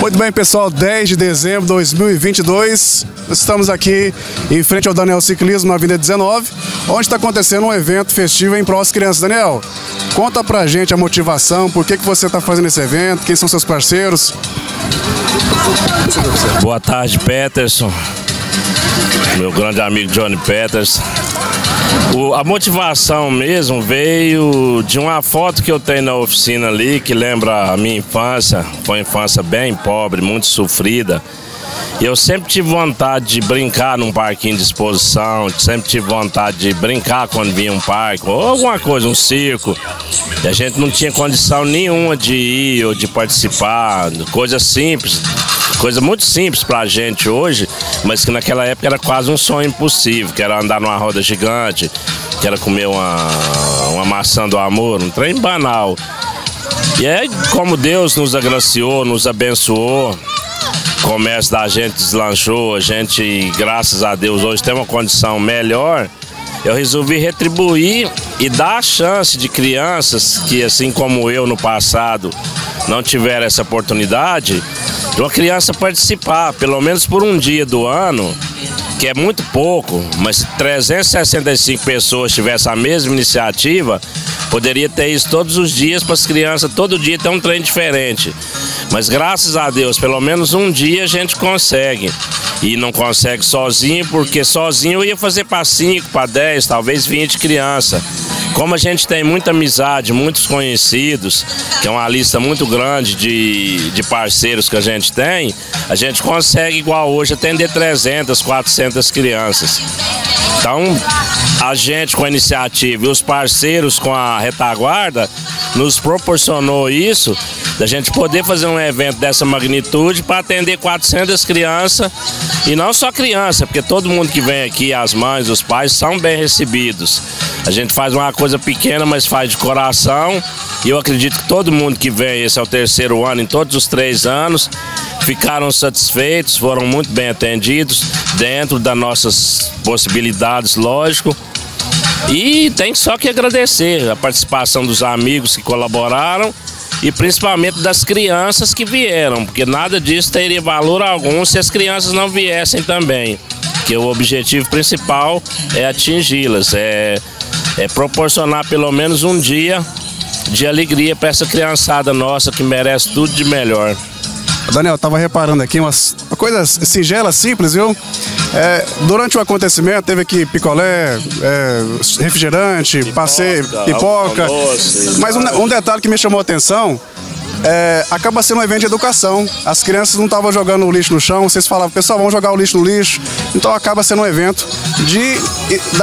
Muito bem, pessoal, 10 de dezembro de 2022, estamos aqui em frente ao Daniel Ciclismo, na Avenida 19, onde está acontecendo um evento festivo em prós crianças. Daniel, conta pra gente a motivação, por que, que você está fazendo esse evento, quem são seus parceiros? Boa tarde, Peterson, meu grande amigo Johnny Peters. O, a motivação mesmo veio de uma foto que eu tenho na oficina ali, que lembra a minha infância. Foi uma infância bem pobre, muito sofrida. E eu sempre tive vontade de brincar num parquinho de exposição, sempre tive vontade de brincar quando vinha um parque, ou alguma coisa, um circo. E a gente não tinha condição nenhuma de ir ou de participar, coisa simples, coisa muito simples pra gente hoje, mas que naquela época era quase um sonho impossível, que era andar numa roda gigante, que era comer uma, uma maçã do amor, um trem banal. E aí, como Deus nos agraciou, nos abençoou, o comércio da gente deslanchou, a gente, graças a Deus, hoje tem uma condição melhor. Eu resolvi retribuir e dar a chance de crianças que, assim como eu no passado, não tiveram essa oportunidade, de uma criança participar, pelo menos por um dia do ano, que é muito pouco, mas se 365 pessoas tivessem a mesma iniciativa, poderia ter isso todos os dias para as crianças, todo dia ter um trem diferente. Mas graças a Deus, pelo menos um dia a gente consegue. E não consegue sozinho, porque sozinho eu ia fazer para 5, para 10, talvez 20 crianças. Como a gente tem muita amizade, muitos conhecidos, que é uma lista muito grande de, de parceiros que a gente tem, a gente consegue, igual hoje, atender 300, 400 crianças. Então, a gente com a iniciativa e os parceiros com a retaguarda nos proporcionou isso, da gente poder fazer um evento dessa magnitude para atender 400 crianças e não só criança, porque todo mundo que vem aqui, as mães, os pais, são bem recebidos. A gente faz uma coisa pequena, mas faz de coração. E eu acredito que todo mundo que vem, esse é o terceiro ano, em todos os três anos, ficaram satisfeitos, foram muito bem atendidos, dentro das nossas possibilidades, lógico. E tem só que agradecer a participação dos amigos que colaboraram e principalmente das crianças que vieram, porque nada disso teria valor algum se as crianças não viessem também. Que o objetivo principal é atingi-las, é, é proporcionar pelo menos um dia de alegria para essa criançada nossa que merece tudo de melhor. Daniel, eu tava reparando aqui umas coisas singelas, simples, viu? É, durante o acontecimento teve aqui picolé, é, refrigerante, pipoca, passei, pipoca. Mas um, um detalhe que me chamou a atenção é, acaba sendo um evento de educação. As crianças não estavam jogando o lixo no chão, vocês falavam, pessoal, vamos jogar o lixo no lixo. Então acaba sendo um evento de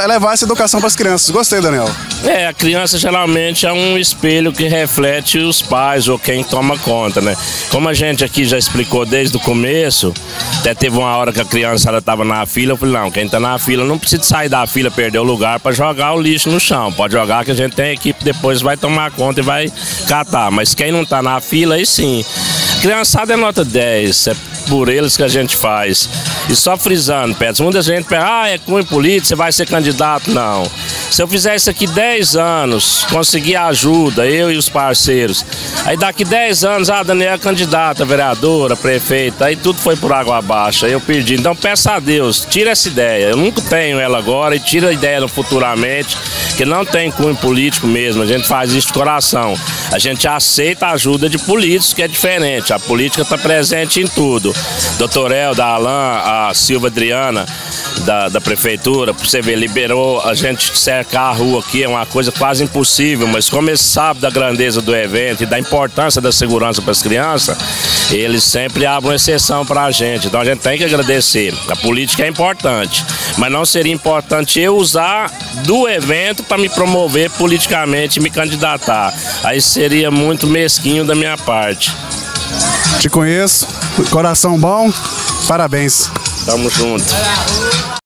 levar essa educação para as crianças. Gostei, Daniel. É, a criança geralmente é um espelho que reflete os pais ou quem toma conta, né? Como a gente aqui já explicou desde o começo, até teve uma hora que a criança estava na fila, eu falei, não, quem está na fila não precisa sair da fila, perder o lugar para jogar o lixo no chão. Pode jogar que a gente tem equipe depois vai tomar conta e vai catar. Mas quem não está na fila, aí sim. Criançada é nota 10, é por eles que a gente faz. E só frisando, Pedro, muita gente pensa, ah, é cunho político, você vai ser candidato. Não. Se eu fizer isso aqui 10 anos, conseguir ajuda, eu e os parceiros, aí daqui 10 anos, ah, Daniel é candidata, vereadora, prefeita, aí tudo foi por água abaixo, aí eu perdi. Então peça a Deus, tira essa ideia. Eu nunca tenho ela agora e tira a ideia futuramente, que não tem cunho político mesmo, a gente faz isso de coração. A gente aceita a ajuda de políticos, que é diferente. A política está presente em tudo. Doutor El, da Alain, a Silva Adriana, da, da prefeitura, para você ver, liberou a gente cercar a rua aqui, é uma coisa quase impossível, mas como eles sabem da grandeza do evento e da importância da segurança para as crianças, eles sempre abrem exceção para a gente. Então a gente tem que agradecer. A política é importante, mas não seria importante eu usar do evento para me promover politicamente e me candidatar. Aí seria muito mesquinho da minha parte. Te conheço, coração bom, parabéns. Tamo junto.